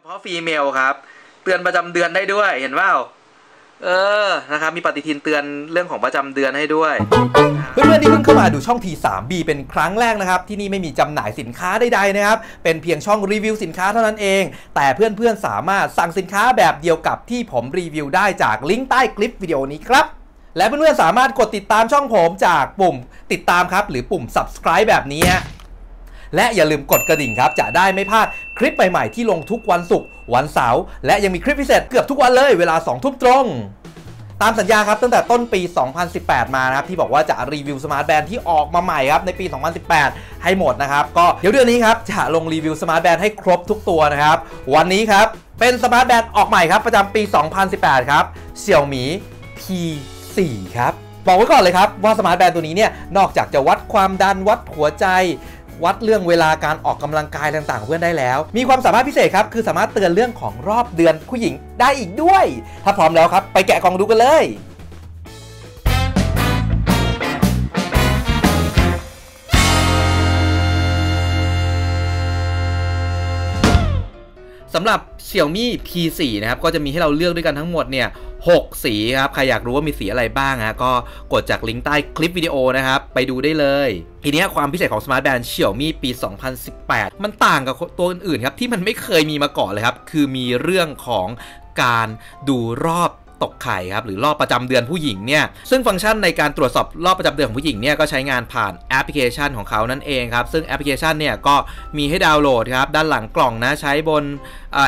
ฉพาะฟีเมลครับ เตือนประจำเดือนได้ด้วยเห็นเปล่าเออนะครับมีปฏิทินเตือนเรื่องของประจำเดือนให้ด้วย เพื่อนๆที่เพิ่งเข้ามาดูช่อง T3B เป็นครั้งแรกนะครับ ที่นี่ไม่มีจำหน่ายสินค้าใดๆนะครับ เป็นเพียงช่องรีวิวสินค้าเท่านั้นเอง แต่เพื่อนๆสามารถสั่งสินค้าแบบเดียวกับที่ผมรีวิวได้จากลิงก์ใต้คลิปวิดีโอนี้ครับและเพื่อนๆสามารถกดติดตามช่องผมจากปุ่มติดตามครับ หรือปุ่ม subscribe แบบนี้ และอย่าลืมกดกระดิ่งครับ จะได้ไม่พลาด คลิปใหม่ๆที่ลงทุกวันศุกร์วันเสาร์และยังมีคลิปพิเศษเกือบทุกวันเลยเวลา2ทุ่มตรงตามสัญญาครับตั้งแต่ต้นปี 2018 มานะครับที่บอกว่าจะรีวิว Smart Band ที่ออกมาใหม่ครับในปี 2018 ให้หมดนะครับ ก็เดี๋ยวเดือนนี้ครับจะลงรีวิว Smart Band ให้ครบทุกตัวนะครับ วันนี้ครับ เป็น Smart Band ออกใหม่ครับ ประจำปี 2018 ครับ Xiaomi P4 ครับ บอกไว้ก่อนเลยครับว่า Smart Band ตัวนี้เนี่ยนอกจากจะวัดความดันวัดหัวใจ วัดเรื่องเวลาการออกกำลังกายต่างๆของเพื่อนได้แล้ว มีความสามารถพิเศษครับ คือสามารถเตือนเรื่องของรอบเดือนผู้หญิงได้อีกด้วย ถ้าพร้อมแล้วครับ ไปแกะกล่องดูกันเลย สำหรับ Xiaomi P4 นะครับก็จะมีให้เราเลือกด้วยกันทั้งหมดเนี่ย6สีครับ ใครอยากรู้ว่ามีสีอะไรบ้างฮะก็กดจากลิงก์ใต้คลิปวิดีโอนะครับ ไปดูได้เลย ทีนี้ความพิเศษของ Smart Band Xiaomi ปี 2018 มันต่างกับตัวอื่นๆครับ ที่มันไม่เคยมีมาก่อนเลยครับ คือมีเรื่องของการดูรอบ ตกไข่ครับหรือรอบประจำเดือนผู้หญิงเนี่ยซึ่งฟังก์ชันในการตรวจสอบรอบประจำเดือนของผู้หญิงเนี่ยก็ใช้งานผ่านแอปพลิเคชันของเขานั่นเองครับซึ่งแอปพลิเคชันเนี่ยก็มีให้ดาวน์โหลดครับด้านหลังกล่องนะใช้บน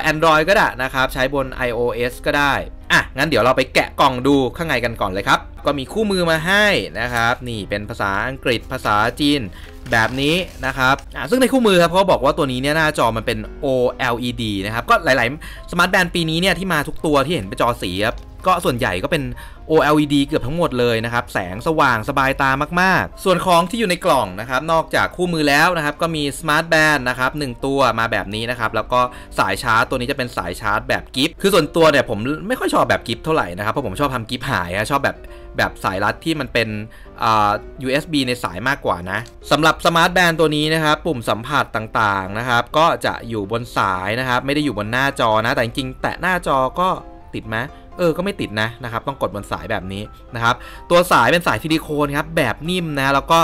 แอนดรอยก็ได้นะครับใช้บน iOS ก็ได้อะงั้นเดี๋ยวเราไปแกะกล่องดูข้างในกันก่อนเลยครับ ก็มีคู่มือมาให้นะครับ นี่เป็นภาษาอังกฤษภาษาจีนแบบนี้นะครับอ่าซึ่งในคู่มือครับเขาบอกว่าตัวนี้เนี่ยหน้าจอมันเป็น OLED นะครับ ก็หลาย ๆ สมาร์ทแบนด์ปีนี้เนี่ยที่มาทุกตัวที่เห็นเป็นจอสีครับ ก็ส่วนใหญ่ก็เป็น OLED เกือบทั้งหมดเลยนะครับ แสงสว่างสบายตามาก ๆ ส่วนของที่อยู่ในกล่องนะครับ นอกจากคู่มือแล้วนะครับ ก็มี Smart Band นะครับ1ตัวมาแบบนี้นะครับ แล้วก็สายชาร์จตัวนี้จะเป็นสายชาร์จแบบกิ๊บคือส่วนตัวเนี่ยผมไม่ค่อยชอบแบบกิ๊บเท่าไหร่นะครับ เพราะผมชอบทำกิ๊บหายชอบแบบแบบสายรัดที่มันเป็น USB ในสายมากกว่านะสำหรับ Smart Band ตัวนี้นะครับ ปุ่มสัมผัสต่างๆนะครับ ก็จะอยู่บนสายนะครับ ไม่ได้อยู่บนหน้าจอนะ แต่จริงๆ แตะหน้าจอก็ติดไหม เออก็ไม่ติดนะนะครับต้องกดบนสายแบบนี้นะครับตัวสายเป็นสายซิลิโคนครับแบบนิ่มนะแล้วก็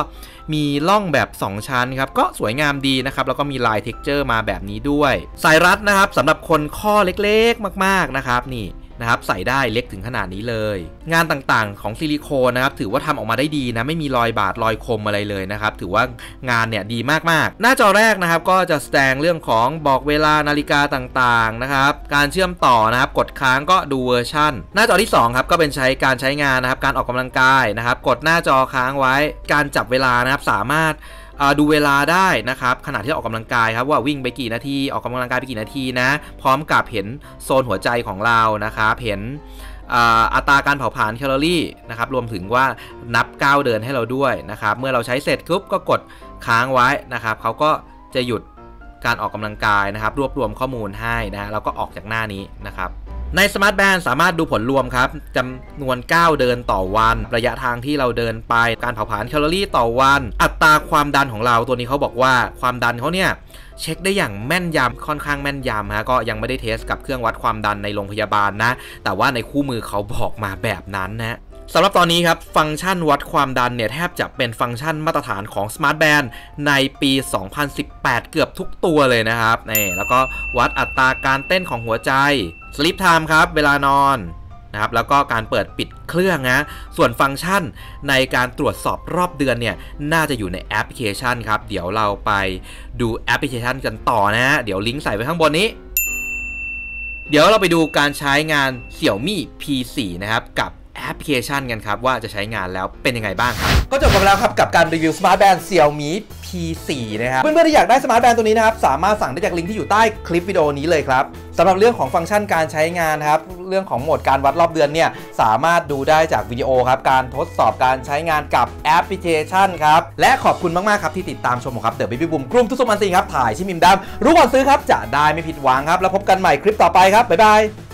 มีร่องแบบ 2 ชั้นครับก็สวยงามดีนะครับแล้วก็มีลาย texture มาแบบนี้ด้วย สายรัดนะครับสำหรับคนข้อเล็กๆ มาก ๆนะครับนี่ นะครับใส่ได้เล็กถึงขนาดนี้เลย งานต่างๆของซิลิโคนนะครับถือว่าทำออกมาได้ดีนะไม่มีรอยบาดรอยคมอะไรเลยนะครับถือว่างานเนี่ยดีมากๆ หน้าจอแรกนะครับก็จะแสดงเรื่องของบอกเวลานาฬิกาต่างๆนะครับการเชื่อมต่อนะครับกดค้างก็ดูเวอร์ชันหน้าจอที่2ครับก็เป็นใช้การใช้งานนะครับการออกกำลังกายนะครับกดหน้าจอค้างไว้ การจับเวลานะครับสามารถ ดูเวลาได้นะครับขณะที่ออกกำลังกายครับว่าวิ่งไปกี่นาทีออกกำลังกายไปกี่นาทีนะ พร้อมกับเห็นโซนหัวใจของเรานะครับเห็นอัตราการเผาผลาญแคลอรี่นะครับรวมถึงว่านับก้าวเดินให้เราด้วยนะครับ เมื่อเราใช้เสร็จปุ๊บก็กดค้างไว้นะครับเขาก็จะหยุดการออกกำลังกายนะครับ รวบรวมข้อมูลให้นะฮะแล้วก็ออกจากหน้านี้นะครับ ใน Smart Band สามารถดูผลรวมครับจำนวนก้าวเดินต่อวัน ระยะทางที่เราเดินไป การเผาผลาญแคลอรี่ต่อวัน อัตราความดันของเราตัวนี้เขาบอกว่าความดันเขาเนี่ยเช็คได้อย่างแม่นยำค่อนข้างแม่นยำฮะก็ยังไม่ได้ test กับเครื่องวัดความดันในโรงพยาบาลนะ แต่ว่าในคู่มือเขาบอกมาแบบนั้นนะ สำหรับตอนนี้ครับ ฟังก์ชันวัดความดันเนี่ย แทบจะเป็นฟังก์ชันมาตรฐานของ Smart Band ในปี 2018 เกือบทุกตัวเลยนะครับนี่แล้วก็วัดอัตราการเต้นของหัวใจ Sleep Time ครับ เวลานอนนะครับแล้วก็การเปิดปิดเครื่องนะส่วนฟังก์ชันในการตรวจสอบรอบเดือนเนี่ยน่าจะอยู่ในแอปพลิเคชันครับ เดี๋ยวเราไปดูแอปพลิเคชันกันต่อนะ เดี๋ยวลิงก์ใส่ไว้ข้างบนนี้ เดี๋ยวเราไปดูการใช้งาน Xiaomi P4 นะครับกับ อปพลิเคชันกันครับ ว่าจะใช้งานแล้วเป็นยังไงบ้างครับ ก็จบกันแล้วครับ กับการรีวิว Smart Band Xiaomi P4 นะครับ เพื่อนๆที่อยากได้ Smart Band ตัวนี้นะครับ สามารถสั่งได้จากลิงก์ที่อยู่ใต้คลิปวิดีโอนี้เลยครับสำหรับเรื่องของฟังก์ชันการใช้งานครับ เรื่องของโหมดการวัดรอบเดือนเนี่ย สามารถดูได้จากวิดีโอครับ การทดสอบการใช้งานกับแอปพลิเคชันครับ และขอบคุณมากๆครับที่ติดตามชมครับเดอะบิบิบุมกลุ่มทุกสมันซีครับ ถ่ายชิมิมดำรู้ก่อนซื้อครับ จะได้ไม่ผิดหวังครับ แล้วพบกันใหม่คลิปต่อไปครับ บ๊ายบาย